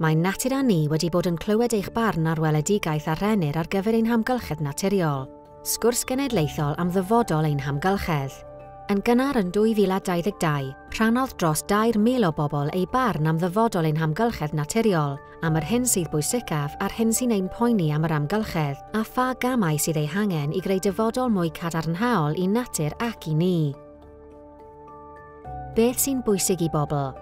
Mae natur a ni wedi bod yn clywed eich barn ar weledigaeth a rhenir ar gyfer ein hamgylchedd naturiol. Sgwrs genedlaethol am ddyfodol ein hamgylchedd. Yn gynnar yn 2022, rhanodd dros 2,000 o bobl ei barn am ddyfodol ein hamgylchedd naturiol, am yr hyn sydd bwysicaf a'r hyn sy'n ein poeni am yr amgylchedd, a pha gamau sydd ei hangen i greu dyfodol mwy cadarnhaol i natur ac i ni. Beth sy'n bwysig i bobl?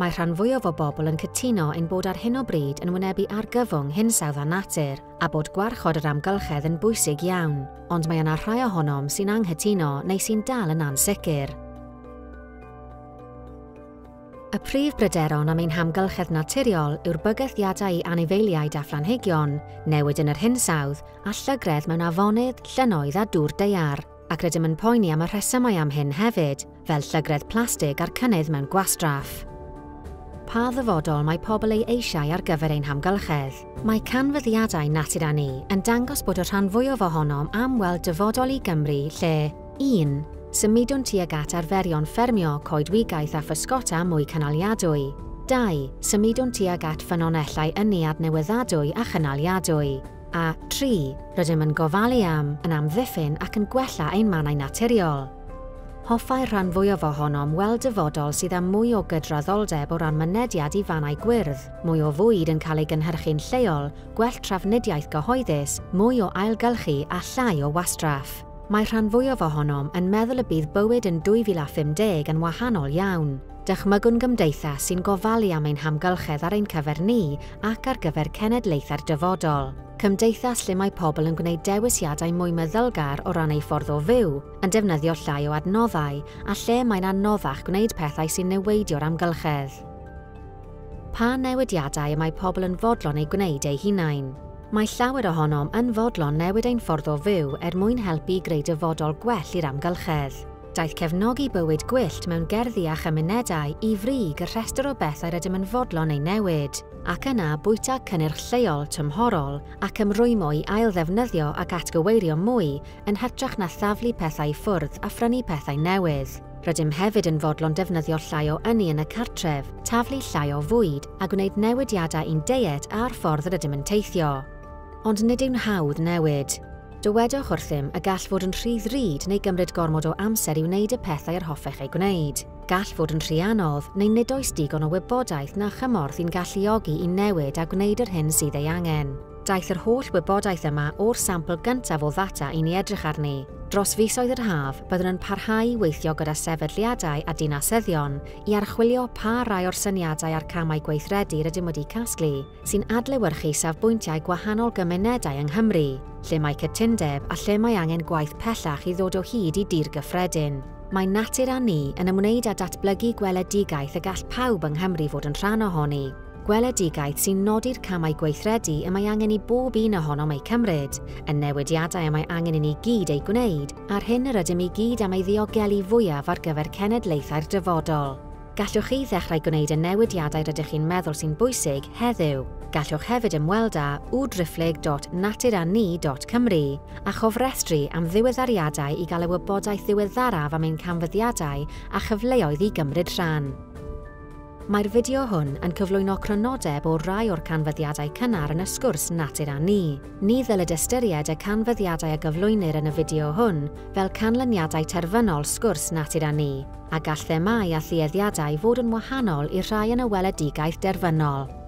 mae rhan fwyaf o bobl yn cytuno ein bod ar hyn o bryd yn wynebu argyfwng hinsawdd a natur a bod gwarchod yr amgylchedd yn bwysig iawn, ond mae yna rhai ohonom sy'n anghytuno neu sy'n dal yn ansicr. Y prif bryderon am ein hamgylchedd naturiol yw'r bygythiadau i anifeiliaid a phlanhigion, newid yn yr hinsawdd a llygredd mewn afonydd, llynoedd a dŵr deiar, ac rydym yn poeni am y rhesymau am hyn hefyd, fel llygredd plastig a'r cynnydd mewn gwastraff pa ddyfodol mae pobl ei eisiau ar gyfer ein hamgylchedd. Mae canfyddiadau natur a ni yn dangos bod y rhan fwyaf ohonom am weld dyfodol i Gymru lle 1. Symudwn tuag at arferion ffermio, coedwigaeth a physgota mwy canaliadwy. 2. Symudwn tuag at ffynonellau yniad newyddadwy a chynaliadwy. A 3. Rydym yn gofalu am, yn amddiffyn ac yn gwella ein mannau naturiol hoffai rhan fwyaf ohonom weld dyfodol sydd am mwy o gydraddoldeb o ran mynediad i fannau gwyrdd, mwy o fwyd yn cael ei gynhyrchu'n lleol, gwell trafnidiaeth gyhoeddus, mwy o ailgylchu a llai o wastraff. Mae rhan fwyaf ohonom yn meddwl y bydd bywyd yn 2050 yn wahanol iawn, Dychmygwn gymdeithas sy'n gofalu am ein hamgylchedd ar ein cyfer ni ac ar gyfer cenedlaethau'r dyfodol. Cymdeithas lle mae pobl yn gwneud dewisiadau mwy meddylgar o ran ei ffordd o fyw, yn defnyddio llai o adnoddau, a lle mae'n anoddach gwneud pethau sy'n newidio'r amgylchedd. Pa newidiadau y mae pobl yn fodlon ei gwneud eu hunain? Mae llawer ohonom yn fodlon newid ein ffordd o fyw er mwyn helpu greu dyfodol gwell i'r amgylchedd daeth cefnogi bywyd gwyllt mewn gerddi a chymunedau i frig y rhestr o bethau rydym yn fodlon ei newid, ac yna bwyta cynnyrch lleol tymhorol ac ymrwymo i ail ddefnyddio ac atgyweirio mwy yn hytrach na thaflu pethau ffwrdd a phrynu pethau newydd. Rydym hefyd yn fodlon defnyddio llai o ynni yn y cartref, taflu llai o fwyd a gwneud newidiadau i'n deiet a'r ffordd rydym yn teithio. Ond nid yw'n hawdd newid dywedwch wrthym y gall fod yn rhydd ryd neu gymryd gormod o amser i wneud y pethau yr hoffech ei gwneud. Gall fod yn rhy anodd neu nid oes digon o wybodaeth na chymorth i'n galluogi i newid a gwneud yr hyn sydd ei angen. Daeth yr holl wybodaeth yma o'r sampl gyntaf o ddata i ni edrych arni. Dros fisoedd yr haf, byddwn yn parhau weithio gyda sefydliadau a dinasyddion i archwilio pa rai o'r syniadau a'r camau gweithredu rydym wedi casglu, sy'n adlewyrchu safbwyntiau gwahanol gymunedau yng Nghymru, lle mae cytundeb a lle mae angen gwaith pellach i ddod o hyd i dir gyffredin. Mae natur a ni yn ymwneud â datblygu gweledigaeth y gall pawb yng Nghymru fod yn rhan ohoni. Gweledigaeth sy'n nodi'r camau gweithredu y mae angen i bob un ohonom ei cymryd, y newidiadau y mae angen i ni gyd ei gwneud, a'r hyn yr ydym i gyd am ei ddiogelu fwyaf ar gyfer cenedlaethau'r dyfodol. Gallwch chi ddechrau gwneud y newidiadau rydych chi'n meddwl sy'n bwysig heddiw. Gallwch hefyd ymweld â wdrifflig.naturani.cymru a chofrestru am ddiweddariadau i gael y wybodaeth ddiweddaraf am ein canfyddiadau a chyfleoedd i gymryd rhan. Mae'r fideo hwn yn cyflwyno crynodeb o rai o'r canfyddiadau cynnar yn y sgwrs natur a ni. Ni ddylid ystyried y canfyddiadau a gyflwynir yn y fideo hwn fel canlyniadau terfynol sgwrs natur a ni, a gall themau a thueddiadau fod yn wahanol i rhai yn y weledigaeth derfynol.